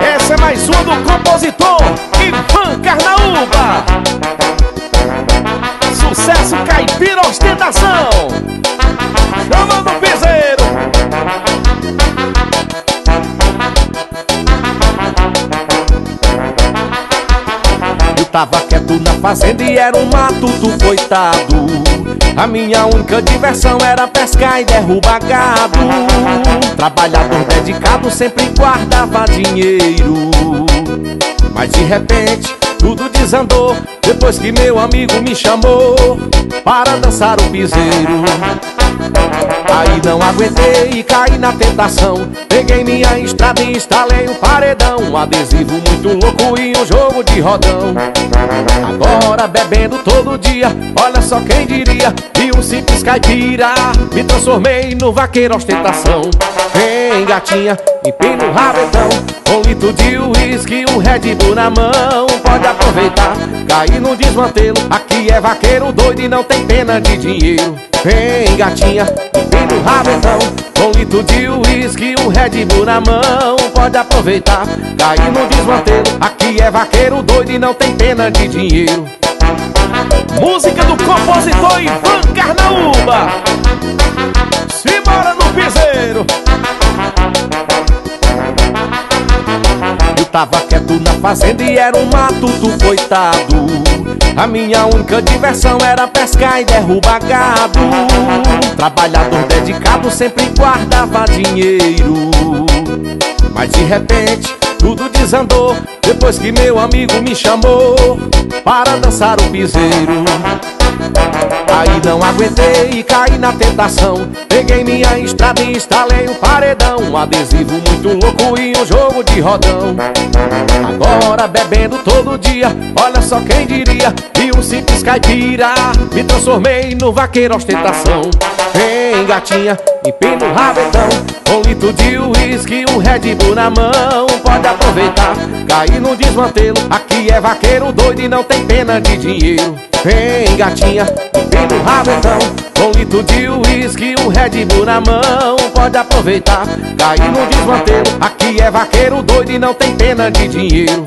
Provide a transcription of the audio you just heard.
Essa é mais uma do compositor Ivan Carnaúba. Sucesso caipira ostentação. Chama do piseiro. Eu tava quieto na fazenda e era um matuto coitado A minha única diversão era pescar e derrubar gado. Trabalhador dedicado sempre guardava dinheiro. Mas de repente tudo desandou Depois que meu amigo me chamou Para dançar o piseiro Aí não aguentei e caí na tentação. Peguei minha estrada e instalei um paredão. Um adesivo muito louco e um jogo de rodão. Agora bebendo todo dia Olha só quem diria E um simples caipira Me transformei no vaqueiro ostentação. Vem gatinha, empina o rabetão Com litro de uísque, um Red Bull na mão. Pode aproveitar, cair no desmantelo. Aqui é vaqueiro doido e não tem pena de dinheiro. Vem gatinha, empina o rabetão Com litro de uísque, um Red Bull na mão. Pode aproveitar, cair no desmantelo. Aqui é vaqueiro doido e não tem pena de dinheiro. Música do compositor Ivan Carnaúba. Simbora tava quieto na fazenda e era um matuto coitado. A minha única diversão era pescar e derrubar gado. Trabalhador dedicado sempre guardava dinheiro. Mas de repente tudo desandou Depois que meu amigo me chamou Para dançar o piseiro Aí não aguentei e caí na tentação. Peguei minha estrada e instalei um paredão. Um adesivo muito louco e um jogo de rodão. Agora bebendo todo dia Olha só quem diria E um simples caipira. Me transformei no vaqueiro ostentação. Vem gatinha, empina o rabetão Com litro de uísque, um Red Bull na mão Pode aproveitar, cair no desmantelo Aqui é vaqueiro doido e não tem pena de dinheiro. Vem gatinha, empina o rabetão Com litro de uísque, um Red Bull na mão Pode aproveitar, cair no desmantelo Aqui é vaqueiro doido e não tem pena de dinheiro